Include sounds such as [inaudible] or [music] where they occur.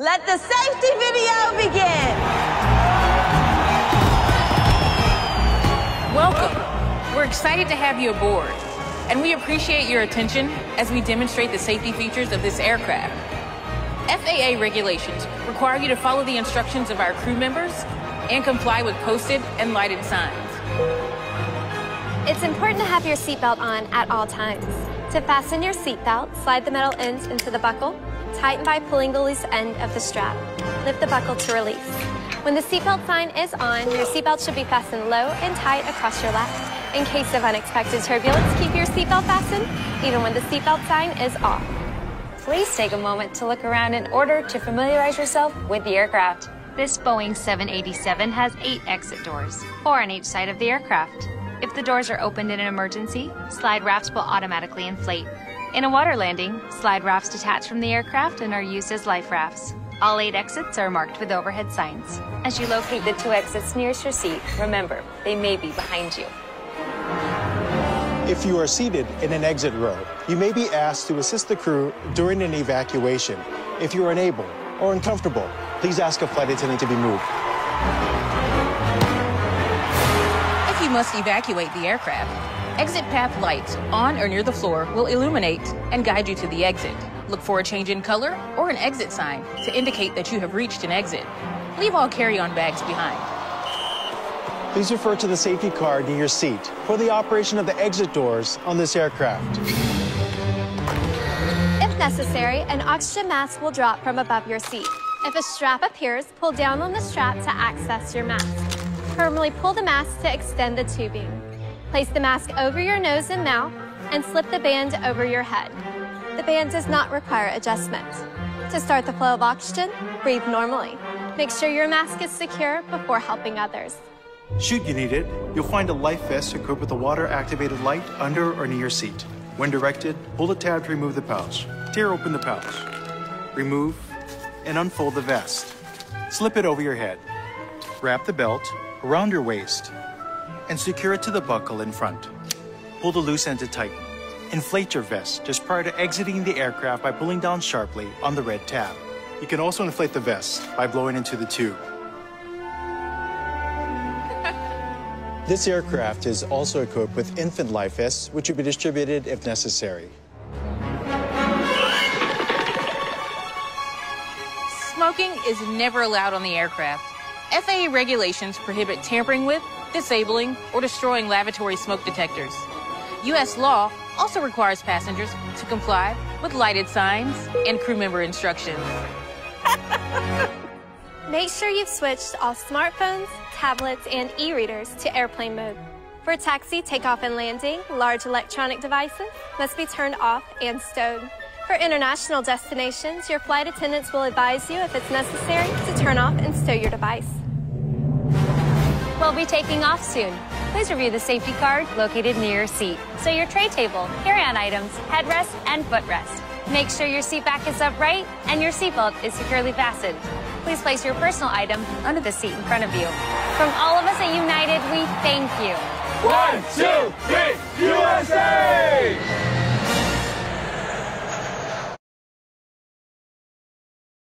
Let the safety video begin. Welcome. We're excited to have you aboard, and we appreciate your attention as we demonstrate the safety features of this aircraft. FAA regulations require you to follow the instructions of our crew members and comply with posted and lighted signs. It's important to have your seatbelt on at all times. To fasten your seatbelt, slide the metal ends into the buckle, tighten by pulling the loose end of the strap. Lift the buckle to release. When the seatbelt sign is on, your seatbelt should be fastened low and tight across your lap. In case of unexpected turbulence, keep your seatbelt fastened even when the seatbelt sign is off. Please take a moment to look around in order to familiarize yourself with the aircraft. This Boeing 787 has eight exit doors, four on each side of the aircraft. If the doors are opened in an emergency, slide rafts will automatically inflate. In a water landing, slide rafts detach from the aircraft and are used as life rafts. All eight exits are marked with overhead signs. As you locate the two exits nearest your seat, remember, they may be behind you. If you are seated in an exit row, you may be asked to assist the crew during an evacuation. If you are unable or uncomfortable, please ask a flight attendant to be moved. If you must evacuate the aircraft, exit path lights on or near the floor will illuminate and guide you to the exit. Look for a change in color or an exit sign to indicate that you have reached an exit. Leave all carry-on bags behind. Please refer to the safety card near your seat for the operation of the exit doors on this aircraft. If necessary, an oxygen mask will drop from above your seat. If a strap appears, pull down on the strap to access your mask. Firmly pull the mask to extend the tubing. Place the mask over your nose and mouth and slip the band over your head. The band does not require adjustment. To start the flow of oxygen, breathe normally. Make sure your mask is secure before helping others. Should you need it, you'll find a life vest equipped with a water-activated light under or near your seat. When directed, pull the tab to remove the pouch. Tear open the pouch. Remove and unfold the vest. Slip it over your head. Wrap the belt around your waist and secure it to the buckle in front. Pull the loose end to tighten. Inflate your vest just prior to exiting the aircraft by pulling down sharply on the red tab. You can also inflate the vest by blowing into the tube. [laughs] This aircraft is also equipped with infant life vests, which will be distributed if necessary. Smoking is never allowed on the aircraft. FAA regulations prohibit tampering with, disabling, or destroying lavatory smoke detectors. U.S. law also requires passengers to comply with lighted signs and crew member instructions. [laughs] Make sure you've switched all smartphones, tablets, and e-readers to airplane mode. For taxi, takeoff, and landing, large electronic devices must be turned off and stowed. For international destinations, your flight attendants will advise you if it's necessary to turn off and stow your device. We'll be taking off soon. Please review the safety card located near your seat. So your tray table, carry-on items, headrest, and footrest. Make sure your seat back is upright and your seatbelt is securely fastened. Please place your personal item under the seat in front of you. From all of us at United, we thank you. One, two!